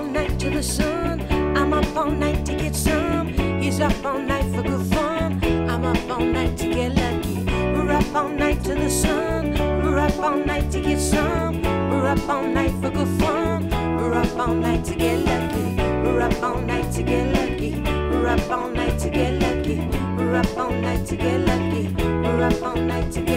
all night to the sun. I'm up all night to get some. He's up all night for good fun. I'm up all night to get lucky. We're up all night to the sun. We're up all night to get some. We're up all night for good fun. We're up all night to get lucky. We're up all night to get lucky. We're up all night to get lucky. We're up all night to get lucky. We're up all night to get lucky.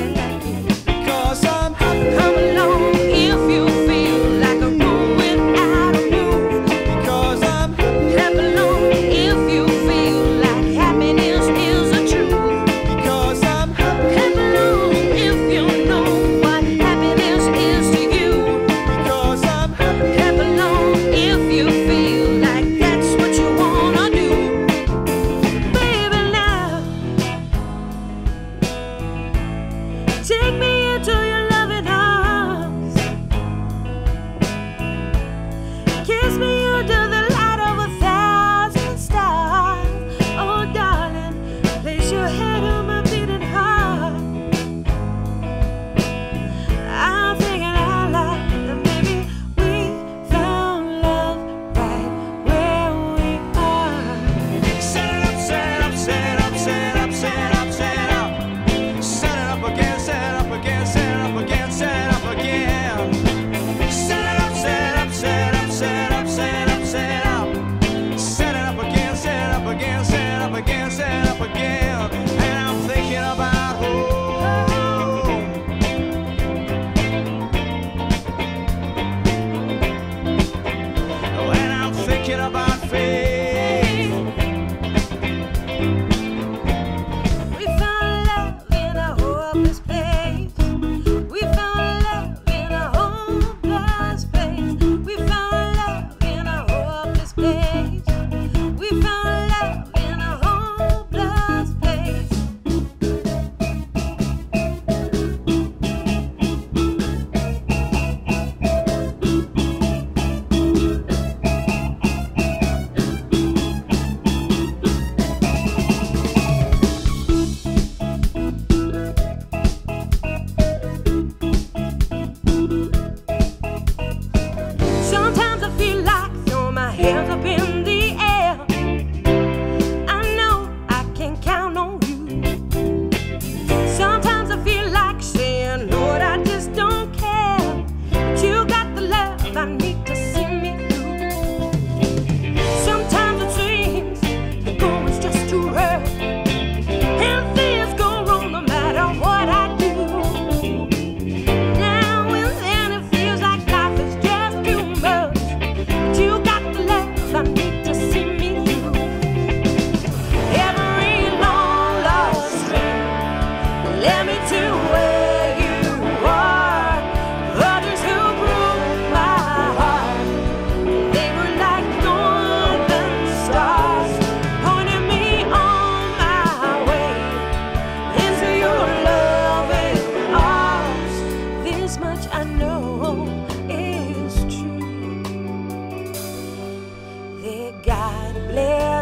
your head.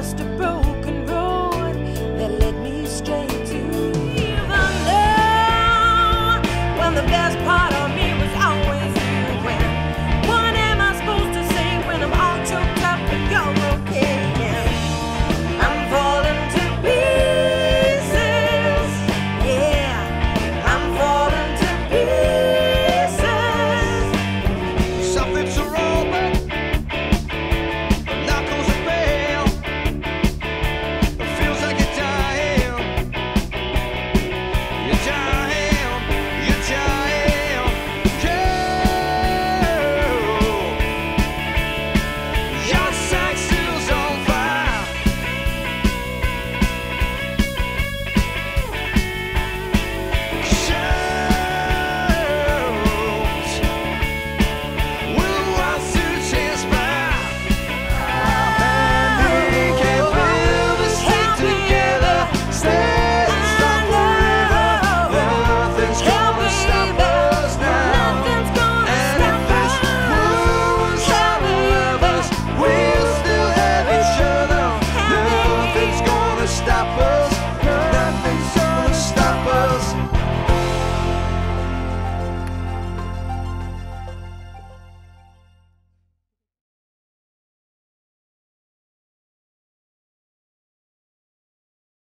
just